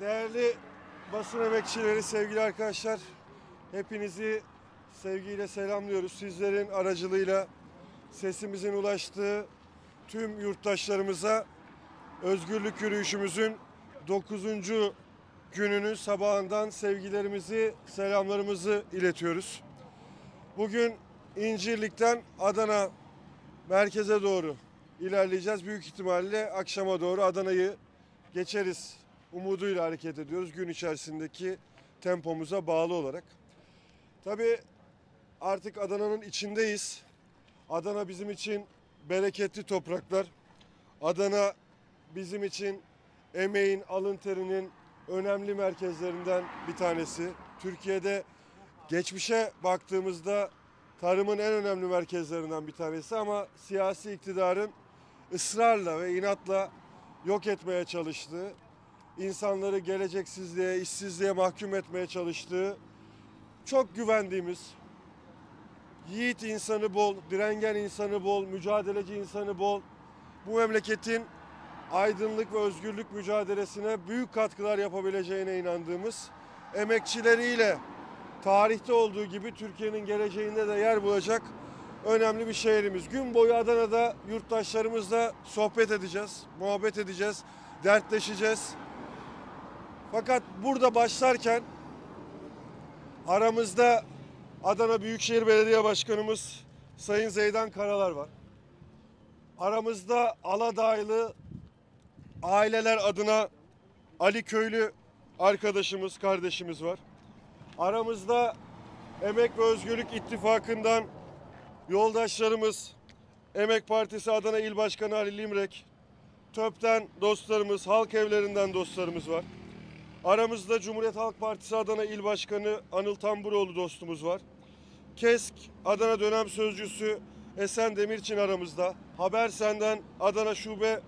Değerli basın emekçileri, sevgili arkadaşlar, hepinizi sevgiyle selamlıyoruz. Sizlerin aracılığıyla sesimizin ulaştığı tüm yurttaşlarımıza özgürlük yürüyüşümüzün 9. gününün sabahından sevgilerimizi, selamlarımızı iletiyoruz. Bugün İncirlik'ten Adana merkeze doğru ilerleyeceğiz. Büyük ihtimalle akşama doğru Adana'yı geçeriz umuduyla hareket ediyoruz gün içerisindeki tempomuza bağlı olarak. Tabii artık Adana'nın içindeyiz. Adana bizim için bereketli topraklar. Adana bizim için emeğin, alın terinin önemli merkezlerinden bir tanesi. Türkiye'de geçmişe baktığımızda tarımın en önemli merkezlerinden bir tanesi ama siyasi iktidarın ısrarla ve inatla yok etmeye çalıştığı, insanları geleceksizliğe, işsizliğe mahkum etmeye çalıştığı çok güvendiğimiz, yiğit insanı bol, direngen insanı bol, mücadeleci insanı bol, bu memleketin aydınlık ve özgürlük mücadelesine büyük katkılar yapabileceğine inandığımız emekçileriyle tarihte olduğu gibi Türkiye'nin geleceğinde de yer bulacak önemli bir şehrimiz. Gün boyu Adana'da yurttaşlarımızla sohbet edeceğiz, muhabbet edeceğiz, dertleşeceğiz. Fakat burada başlarken aramızda Adana Büyükşehir Belediye Başkanımız Sayın Zeydan Karalar var. Aramızda Aladağlı aileler adına Ali Köylü arkadaşımız, kardeşimiz var. Aramızda Emek ve Özgürlük İttifakı'ndan yoldaşlarımız, Emek Partisi Adana İl Başkanı Ali Limrek, TÖP'ten dostlarımız, halk evlerinden dostlarımız var. Aramızda Cumhuriyet Halk Partisi Adana İl Başkanı Anıl Tamburoğlu dostumuz var. KESK Adana Dönem Sözcüsü Esen Demirçin aramızda. Haber Senden Adana Şube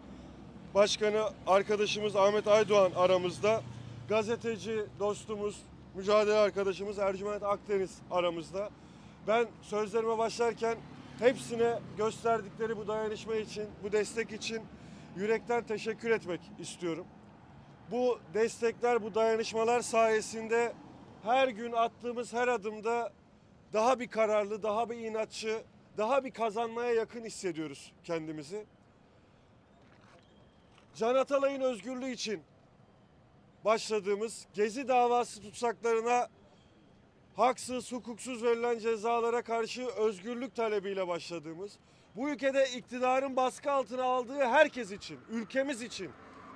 Başkanı arkadaşımız Ahmet Aydoğan aramızda. Gazeteci dostumuz, mücadele arkadaşımız Ercüment Akdeniz aramızda. Ben sözlerime başlarken hepsine gösterdikleri bu dayanışma için, bu destek için yürekten teşekkür etmek istiyorum. Bu destekler, bu dayanışmalar sayesinde her gün attığımız her adımda daha bir kararlı, daha bir inatçı, daha bir kazanmaya yakın hissediyoruz kendimizi. Can Atalay'ın özgürlüğü için başladığımız Gezi davası tutsaklarına haksız, hukuksuz verilen cezalara karşı özgürlük talebiyle başladığımız, bu ülkede iktidarın baskı altına aldığı herkes için, ülkemiz için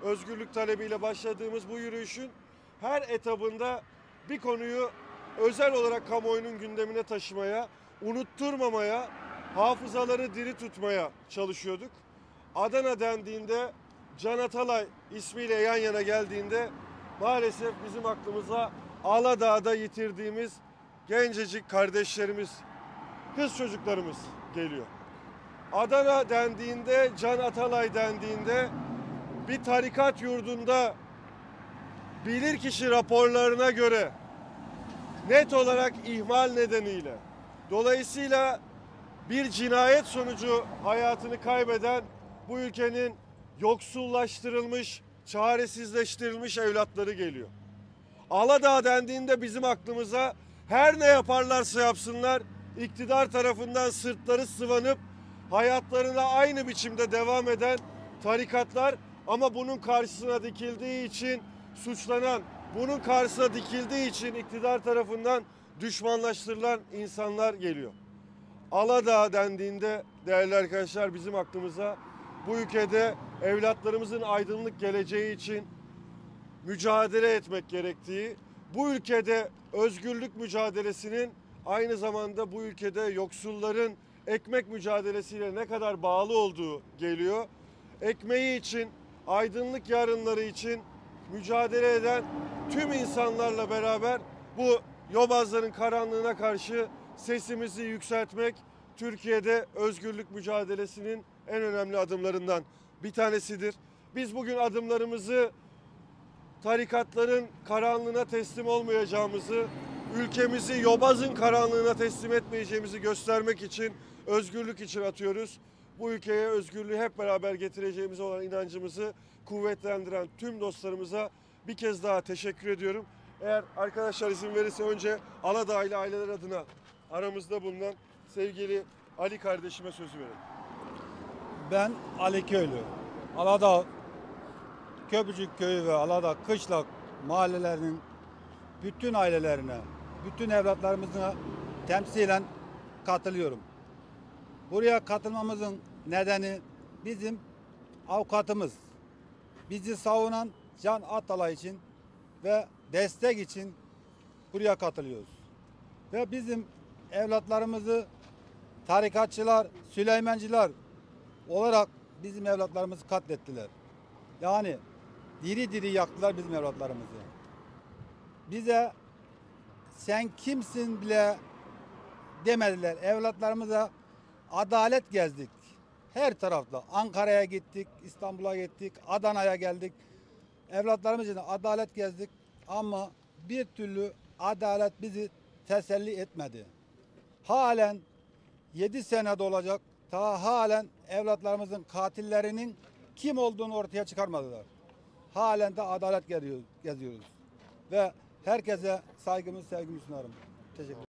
özgürlük talebiyle başladığımız bu yürüyüşün her etabında bir konuyu özel olarak kamuoyunun gündemine taşımaya, unutturmamaya, hafızaları diri tutmaya çalışıyorduk. Adana dendiğinde Can Atalay ismiyle yan yana geldiğinde maalesef bizim aklımıza Aladağ'da yitirdiğimiz gencecik kardeşlerimiz, kız çocuklarımız geliyor. Adana dendiğinde, Can Atalay dendiğinde bir tarikat yurdunda bilirkişi raporlarına göre net olarak ihmal nedeniyle dolayısıyla bir cinayet sonucu hayatını kaybeden bu ülkenin yoksullaştırılmış, çaresizleştirilmiş evlatları geliyor. Aladağ dendiğinde bizim aklımıza her ne yaparlarsa yapsınlar iktidar tarafından sırtları sıvanıp hayatlarına aynı biçimde devam eden tarikatlar ama bunun karşısına dikildiği için suçlanan, bunun karşısına dikildiği için iktidar tarafından düşmanlaştırılan insanlar geliyor. Aladağ dendiğinde değerli arkadaşlar bizim aklımıza bu ülkede evlatlarımızın aydınlık geleceği için mücadele etmek gerektiği, bu ülkede özgürlük mücadelesinin aynı zamanda bu ülkede yoksulların ekmek mücadelesiyle ne kadar bağlı olduğu geliyor. Ekmeği için, aydınlık yarınları için mücadele eden tüm insanlarla beraber bu yobazların karanlığına karşı sesimizi yükseltmek Türkiye'de özgürlük mücadelesinin en önemli adımlarından bir tanesidir. Biz bugün adımlarımızı tarikatların karanlığına teslim olmayacağımızı, ülkemizi yobazın karanlığına teslim etmeyeceğimizi göstermek için, özgürlük için atıyoruz. Bu ülkeye özgürlüğü hep beraber getireceğimize olan inancımızı kuvvetlendiren tüm dostlarımıza bir kez daha teşekkür ediyorum. Eğer arkadaşlar izin verirse önce Aladağlı aileler adına aramızda bulunan sevgili Ali kardeşime sözü verelim. Ben Ali Köylü. Aladağ Köprücük Köyü ve Aladağ Kışlak mahallelerinin bütün ailelerine, bütün evlatlarımızına temsilen katılıyorum. Buraya katılmamızın nedeni bizim avukatımız. Bizi savunan Can Atalay için ve destek için buraya katılıyoruz. Ve bizim evlatlarımızı tarikatçılar, Süleymancılar olarak bizim evlatlarımızı katlettiler. Yani diri diri yaktılar bizim evlatlarımızı. Bize sen kimsin bile demediler. Evlatlarımıza adalet gezdik. Her tarafta. Ankara'ya gittik, İstanbul'a gittik, Adana'ya geldik. Evlatlarımız için adalet gezdik ama bir türlü adalet bizi teselli etmedi. Halen 7 senede olacak. Ta halen evlatlarımızın katillerinin kim olduğunu ortaya çıkarmadılar. Halen de adalet geziyoruz. Ve herkese saygımız sevgimi sunarım. Teşekkür.